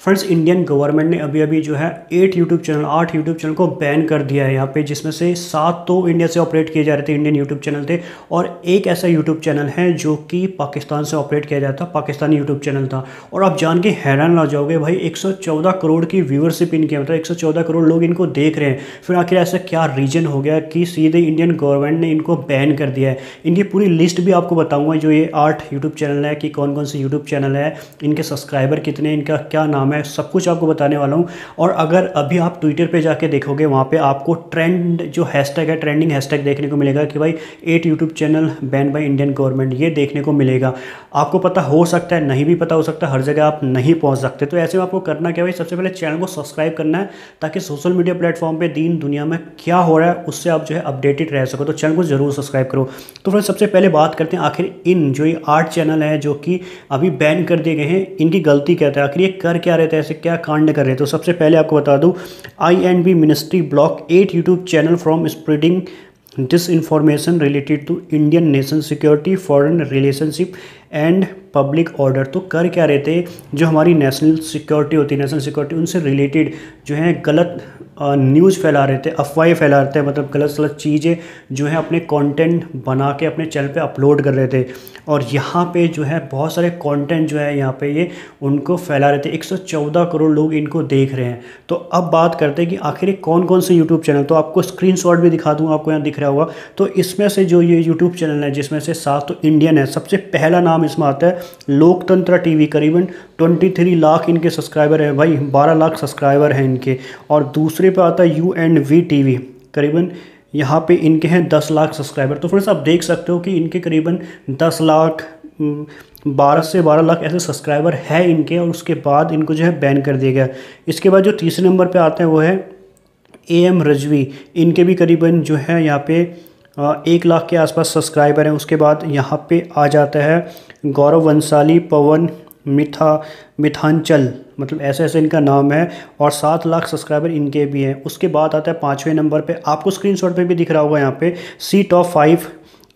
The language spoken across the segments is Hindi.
फ्रेंड्स इंडियन गवर्नमेंट ने अभी अभी जो है एट यूट्यूब चैनल आठ यूट्यूब चैनल को बैन कर दिया है यहाँ पे, जिसमें से सात तो इंडिया से ऑपरेट किए जा रहे थे इंडियन यूट्यूब चैनल थे, और एक ऐसा यूट्यूब चैनल है जो कि पाकिस्तान से ऑपरेट किया जाता पाकिस्तानी यूट्यूब चैनल था। और आप जान के हैरान रह जाओगे, भाई एक सौ चौदह करोड़ की व्यूअरशिप इनकी मतलब एक सौ चौदह करोड़ लोग इनको देख रहे हैं। फिर आखिर ऐसा क्या रीजन हो गया कि सीधे इंडियन गवर्नमेंट ने इनको बैन कर दिया है? इनकी पूरी लिस्ट भी आपको बताऊँगा, जो ये आठ यूट्यूब चैनल है कि कौन कौन से यूट्यूब चैनल है, इनके सब्सक्राइबर कितने इनका क्या नाम मैं सब कुछ आपको बताने वाला हूँ। और अगर अभी आप ट्विटर पे जाके देखोगे, वहाँ पे आपको ट्रेंड जो हैशटैग है ट्रेंडिंग हैशटैग देखने को मिलेगा कि भाई eight YouTube channel ban by Indian government ये देखने को मिलेगा। आपको पता हो सकता है, नहीं भी पता हो सकता, हर जगह आप नहीं पहुँच सकते। तो ऐसे में आपको करना क्या भाई, सबसे पहले चैनल को सब्सक्राइब करना है, ताकि सोशल मीडिया प्लेटफॉर्म पर दीन, दुनिया में क्या हो रहा है, उससे आप जो है अपडेटेड रह सको। तो चैनल को ज़रूर सब्सक्राइब करो। तो फिर सबसे पहले बात करते हैं, आखिर इन जो ये आठ चैनल हैं, जो कि अभी बैन कर दिए गए हैं, इनकी गलती क्या है? आखिर ये कर क्या रहे थे, ऐसे क्या कांड कर रहे थे? तो सबसे पहले आपको बता दूँ I and B ministry block eight YouTube channel from spreading disinformation related to Indian nation security foreign relationship and public order तो कर क्या रहे थे? जो हमारी नेशनल सिक्योरिटी होती है नेशनल सिक्योरिटी उनसे रिलेटेड जो है गलत न्यूज़ फैला रहे थे, अफवाहें फैला रहे थे मतलब गलत गलत चीज़ें जो है अपने कंटेंट बना के अपने चैनल पे अपलोड कर रहे थे। और यहाँ पे जो है बहुत सारे कंटेंट जो है यहाँ पे ये उनको फैला रहे थे। 114 करोड़ लोग इनको देख रहे हैं। तो अब बात करते हैं कि आखिर कौन कौन से यूट्यूब चैनल तो आपको स्क्रीन भी दिखा दूँ, आपको यहाँ दिख रहा होगा। तो इसमें से जो ये यूट्यूब चैनल है, जिसमें से सात तो इंडियन है, सबसे पहला नाम इसमें आता है, लोकतंत्र टी करीबन ट्वेंटी लाख इनके सब्सक्राइबर है भाई बारह लाख सब्सक्राइबर हैं इनके। और दूसरे पे आता है यू एंड वी टी करीबन यहाँ पे इनके हैं दस लाख सब्सक्राइबर तो फ्रेंड्स आप देख सकते हो कि इनके करीबन दस लाख बारह से बारह लाख ऐसे सब्सक्राइबर है इनके और उसके बाद इनको जो है बैन कर दिया गया। इसके बाद जो तीसरे नंबर पे आते हैं वो है ए एम रजवी इनके भी करीबन जो है यहाँ पे एक लाख के आसपास सब्सक्राइबर हैं। उसके बाद यहाँ पे आ जाता है गौरव वंशाली पवन मिथा, मिथांचल। मतलब ऐसे ऐसे इनका नाम है और सात लाख सब्सक्राइबर इनके भी हैं। उसके बाद आता है पाँचवें नंबर पे। आपको स्क्रीनशॉट पे भी दिख रहा होगा यहाँ पे। See top five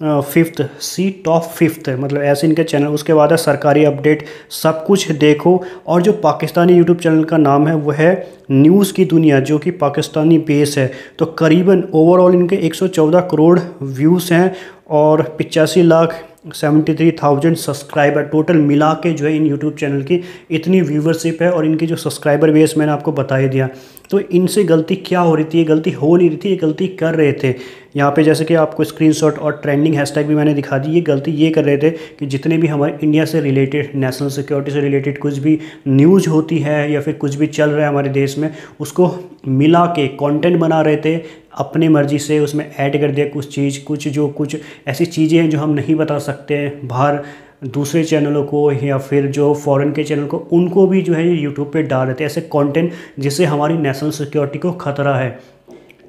fifth see top fifth मतलब ऐसे इनके चैनल उसके बाद है सरकारी अपडेट सब कुछ देखो। और जो पाकिस्तानी यूट्यूब चैनल का नाम है, वो है न्यूज़ की दुनिया, जो कि पाकिस्तानी बेस है। तो करीबन ओवरऑल इनके 114 करोड़ व्यूज़ हैं और पिचासी lakh seventy three thousand subscriber total मिला के जो है इन यूट्यूब चैनल की इतनी व्यूवरशिप है और इनकी जो सब्सक्राइबर बेस मैंने आपको बता ही दिया। तो इनसे गलती क्या हो रही थी? ये गलती हो नहीं रही थी, ये गलती कर रहे थे। यहाँ पे जैसे कि आपको स्क्रीनशॉट और ट्रेंडिंग हैशटैग भी मैंने दिखा दी, ये गलती ये कर रहे थे कि जितने भी हमारे इंडिया से रिलेटेड नेशनल सिक्योरिटी से रिलेटेड कुछ भी न्यूज़ होती है या फिर कुछ भी चल रहा है हमारे देश में, उसको मिला के कॉन्टेंट बना रहे थे अपनी मर्ज़ी से उसमें ऐड कर दिया कुछ चीज़, कुछ जो, कुछ ऐसी चीज़ें हैं जो हम नहीं बता सकते बाहर दूसरे चैनलों को या फिर जो फॉरेन के चैनल को, उनको भी जो है यूट्यूब पे डाल देते हैं। ऐसे कंटेंट जिससे हमारी नेशनल सिक्योरिटी को ख़तरा है।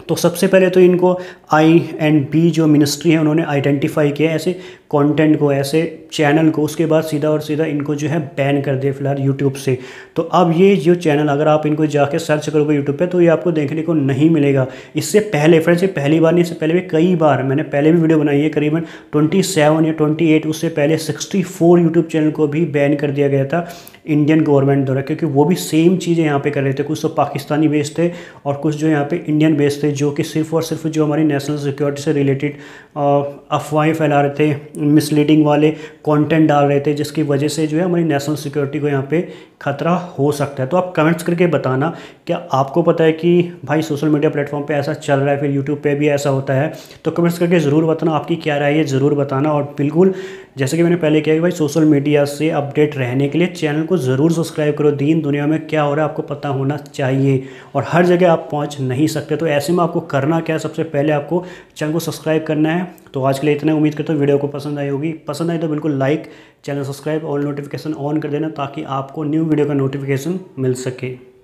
तो सबसे पहले तो इनको आई एंड बी जो मिनिस्ट्री है, उन्होंने आइडेंटिफाई किया ऐसे कंटेंट को, ऐसे चैनल को। उसके बाद सीधा और सीधा इनको जो है बैन कर दिया फ़िलहाल यूट्यूब से। तो अब ये जो चैनल अगर आप इनको जाके सर्च करोगे यूट्यूब पे तो ये आपको देखने को नहीं मिलेगा। इससे पहले फ्रेंड्स ये पहली बार नहीं, इससे पहले भी कई बार मैंने पहले भी वीडियो बनाई है, करीबन ट्वेंटी या ट्वेंटी उससे पहले सिक्सटी यूट्यूब चैनल को भी बैन कर दिया गया था इंडियन गवर्नमेंट द्वारा, क्योंकि वो भी सेम चीज़ें यहाँ पे कर रहे थे। कुछ तो पाकिस्तानी बेस्ड थे और कुछ जो यहाँ पे इंडियन बेस्ड थे जो कि सिर्फ़ और सिर्फ़ जो हमारी नेशनल सिक्योरिटी से रिलेटेड अफवाहें फैला रहे थे मिसलीडिंग वाले कंटेंट डाल रहे थे, जिसकी वजह से जो है हमारी नेशनल सिक्योरिटी को यहाँ पे खतरा हो सकता है। तो आप कमेंट्स करके बताना, क्या आपको पता है कि भाई सोशल मीडिया प्लेटफॉर्म पे ऐसा चल रहा है, फिर यूट्यूब पे भी ऐसा होता है? तो कमेंट्स करके ज़रूर बताना, आपकी क्या राय है ज़रूर बताना। और बिल्कुल, जैसे कि मैंने पहले किया कि भाई सोशल मीडिया से अपडेट रहने के लिए चैनल को ज़रूर सब्सक्राइब करो। दीन दुनिया में क्या हो रहा है, आपको पता होना चाहिए और हर जगह आप पहुँच नहीं सकते। तो ऐसे में आपको करना क्या है, सबसे पहले आपको चैनल को सब्सक्राइब करना है। तो आज के लिए इतना उम्मीद करता हूँ वीडियो को पसंद आई होगी। पसंद आई तो बिल्कुल लाइक चैनल सब्सक्राइब और नोटिफिकेशन ऑन कर देना ताकि आपको न्यू वीडियो का नोटिफिकेशन मिल सके।